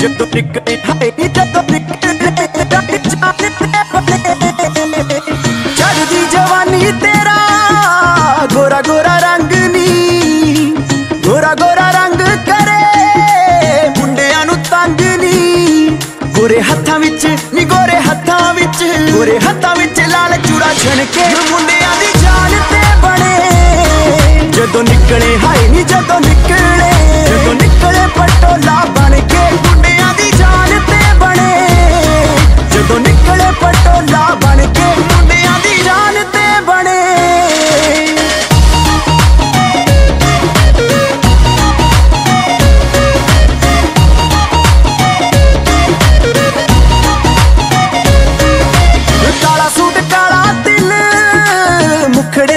ਜਦੋਂ ਨਿਕਲੇ ਹਾਏ, ਜਦੋਂ ਨਿਕਲੇ ਚੜਦੀ ਜਵਾਨੀ ਤੇਰਾ, ਗੋਰਾ ਗੋਰਾ ਰੰਗ ਨੀ, ਗੋਰਾ ਗੋਰਾ ਰੰਗ ਕਰੇ, ਮੁੰਡਿਆਂ ਨੂੰ ਤੰਗ ਨੀ। ਗੋਰੇ ਹੱਥਾਂ ਵਿੱਚ ਨੀ, ਗੋਰੇ ਹੱਥਾਂ ਵਿੱਚ, ਗੋਰੇ ਹੱਥਾਂ ਵਿੱਚ ਲਾਲ ਚੂੜਾ ਛਣ ਕੇ ਮੁੰਡਿਆਂ ਦੀ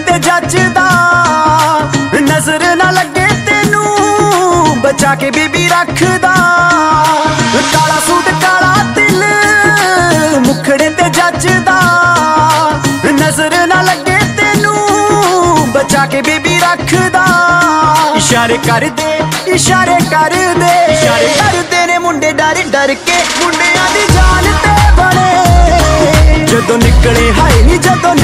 ਮੁਖੜੇ ਤੇ ਜੱਜਦਾ ਨਜ਼ਰ ਨਾ ਲੱਗੇ ਤੈਨੂੰ, ਬਚਾ ਕੇ ਬੀਬੀ ਰੱਖਦਾ। ਕਾਲਾ ਸੂਟ, ਕਾਲਾ ਦਿਲ ਮੁਖੜੇ ਤੇ ਜੱਜਦਾ ਨਜ਼ਰ ਨਾ ਲੱਗੇ ਤੈਨੂੰ, ਬਚਾ ਕੇ ਬੀਬੀ ਰੱਖਦਾ। ਇਸ਼ਾਰੇ ਕਰਦੇ ਇਸ਼ਾਰੇ ਕਰਦੇ। ਇਸ਼ਾਰੇ ਕਰਦੇ ਨੇ ਮੁੰਡੇ ਡਰ ਡਰ ਕੇ ਮੁੰਡਿਆਂ ਦੀ ਜਾਨ ਤੇ ਬਣੇ। ਜਦੋਂ ਨਿਕਲੇ, ਹਾਏ ਨੀ ਜਦੋਂ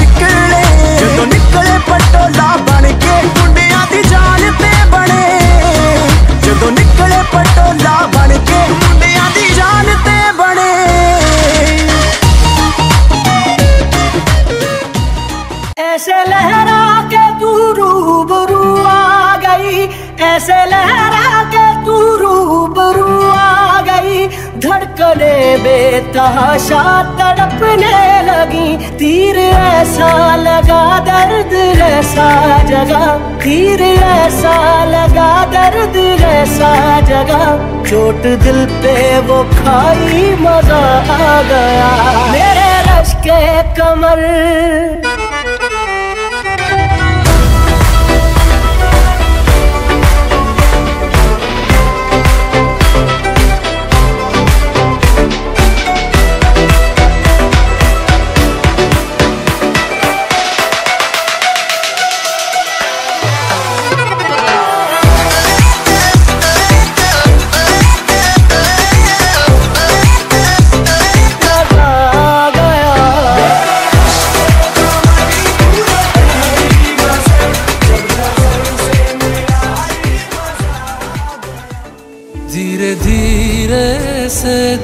ऐसे लहरा के तू रूबरू आ गई। धड़कने बेतहाशा तड़पने लगी। तीर ऐसा लगा, दर्द ऐसा जगा। तीर ऐसा लगा, दर्द ऐसा जगा। चोट दिल पे वो खाई मज़ा आ गया। मेरे रश के कमर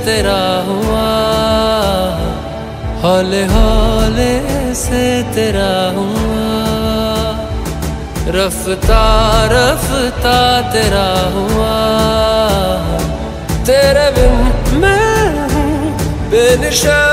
तेरा हुआ। हौले हौले से तेरा हुआ। रफ्ता रफ्ता तेरा हुआ। तेरे बिन मैं हूँ बेनिशा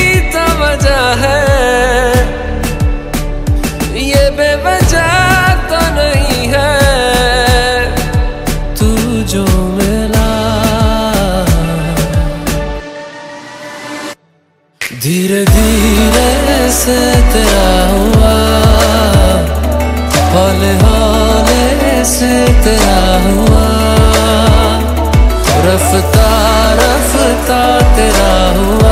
धीरे धीरे से तेरा हुआ। हौले हौले से तेरा हुआ। रफ्ता रफ्ता तेरा हुआ।